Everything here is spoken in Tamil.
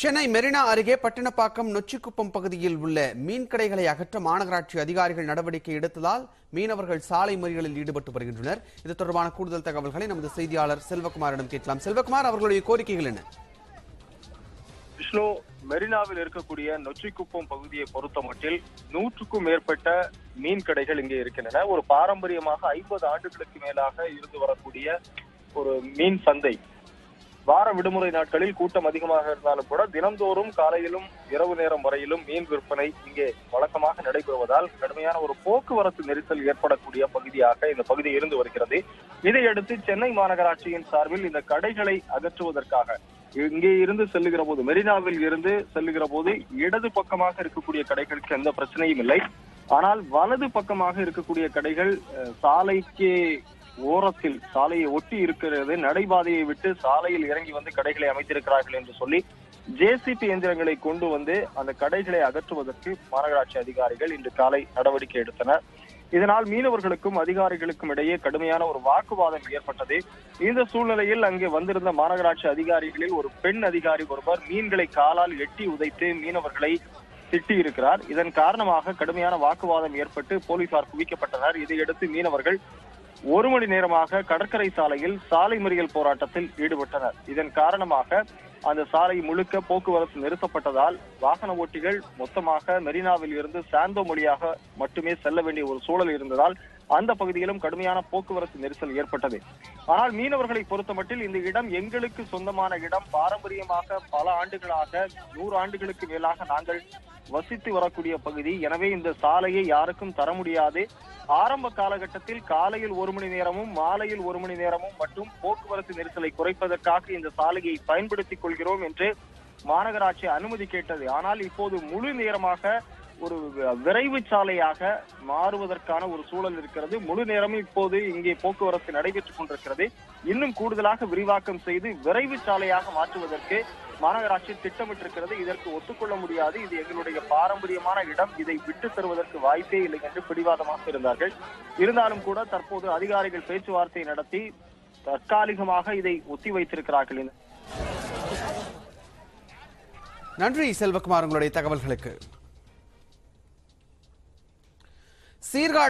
சென்னை மெரினா அருகே பட்டினப்பாக்கம் நொச்சிக்குப்பம் பகுதியில் உள்ள மீன் கடைகளை அகற்ற மாநகராட்சி அதிகாரிகள் நடவடிக்கை எடுத்ததால் மீனவர்கள் சாலை மறியலில் ஈடுபட்டு வருகின்றனர். இது தொடர்பான கூடுதல் தகவல்களை நமது செய்தியாளர் செல்வகுமாரிடம் கேட்கலாம். செல்வகுமார் அவர்களுடைய கோரிக்கைகள் என்ன? விஷ்ணு மெரினாவில் இருக்கக்கூடிய நொச்சிக்குப்பம் பகுதியை பொறுத்த மட்டில் நூற்றுக்கும் மேற்பட்ட மீன் கடைகள் இங்கே இருக்கின்றன. ஒரு பாரம்பரியமாக ஐம்பது ஆண்டுகளுக்கு மேலாக இருந்து வரக்கூடிய ஒரு மீன் சந்தை. வார விடுமுறை நாட்களில் கூட்டம் அதிகமாக இருந்தாலும் கூட தினந்தோறும் காலையிலும் இரவு நேரம் வரையிலும் மீன் விற்பனை இங்கே வழக்கமாக நடைபெறுவதால் கடுமையான ஒரு போக்குவரத்து நெரிசல் ஏற்படக்கூடிய பகுதியாக இந்த பகுதி இருந்து வருகிறது. இதையடுத்து சென்னை மாநகராட்சியின் சார்பில் இந்த கடைகளை அகற்றுவதற்காக இங்கே இருந்து செல்லுகிற போது மெரினாவில் இருந்து செல்லுகிற போது இடது பக்கமாக இருக்கக்கூடிய கடைகளுக்கு எந்த பிரச்சனையும் இல்லை. ஆனால் வலது பக்கமாக இருக்கக்கூடிய கடைகள் சாலைக்கு ஓரத்தில் சாலையை ஒட்டி இருக்கிறது. நடைபாதையை விட்டு சாலையில் இறங்கி வந்து கடைகளை அமைத்திருக்கிறார்கள் என்று சொல்லி ஜேசிபி எந்திரங்களை கொண்டு வந்து அந்த கடைகளை அகற்றுவதற்கு மாநகராட்சி அதிகாரிகள் இன்று காலை நடவடிக்கை எடுத்தனர். இதனால் மீனவர்களுக்கும் அதிகாரிகளுக்கும் இடையே கடுமையான ஒரு வாக்குவாதம் ஏற்பட்டது. இந்த சூழ்நிலையில் அங்கே வந்திருந்த மாநகராட்சி அதிகாரிகளில் ஒரு பெண் அதிகாரி ஒருவர் மீன்களை காலால் எட்டி உதைத்து மீனவர்களை திட்டி இருக்கிறார் இதன் காரணமாக கடுமையான வாக்குவாதம் ஏற்பட்டு போலீசார் குவிக்கப்பட்டனர். இதையடுத்து மீனவர்கள் ஒரு மணி நேரமாக கடற்கரை சாலையில் சாலை மறியல் போராட்டத்தில் ஈடுபட்டனர். இதன் காரணமாக அந்த சாலை முழுக்க போக்குவரத்து நிறுத்தப்பட்டதால் வாகன ஓட்டிகள் மொத்தமாக மெரினாவில் இருந்து சாந்தோ மொழியாக மட்டுமே செல்ல வேண்டிய ஒரு சூழல் இருந்ததால் அந்த பகுதியிலும் கடுமையான போக்குவரத்து நெரிசல் ஏற்பட்டது. ஆனால் மீனவர்களை பொறுத்தமட்டில் இந்த இடம் எங்களுக்கு சொந்தமான இடம். பாரம்பரியமாக பல ஆண்டுகளாக நூறு ஆண்டுகளுக்கு மேலாக நாங்கள் வசித்து வரக்கூடிய பகுதி. எனவே இந்த சாலையை யாருக்கும் தர முடியாது. ஆரம்ப காலகட்டத்தில் காலையில் ஒரு மணி நேரமும் மாலையில் ஒரு மணி நேரமும் மற்றும் போக்குவரத்து நெரிசலை குறைப்பதற்காக இந்த சாலையை பயன்படுத்திக் கொள்கிறோம் என்று மாநகராட்சி அனுமதி கேட்டது. ஆனால் இப்போது முழு நேரமாக ஒரு விரைவு சாலையாக மாறுவதற்கான ஒரு சூழல் இருக்கிறது. முழு நேரமும் இப்போது இங்கே போக்குவரத்து நடைபெற்றுக் கொண்டிருக்கிறது. இன்னும் கூடுதலாக விரிவாக்கம் செய்து விரைவு சாலையாக மாற்றுவதற்கு மாநகராட்சி திட்டமிட்டிருக்கிறது. இதற்கு ஒத்துக்கொள்ள முடியாது. இது எங்களுடைய பாரம்பரியமான இடம். இதை விட்டு தருவதற்கு வாய்ப்பே இல்லை என்று பிடிவாதமாக இருந்தார்கள். இருந்தாலும் கூட தற்போது அதிகாரிகள் பேச்சுவார்த்தை நடத்தி தற்காலிகமாக இதை ஒத்தி வைத்திருக்கிறார்கள். நன்றி செல்வகுமார் உங்களுடைய தகவல்களுக்கு. சீர்காழி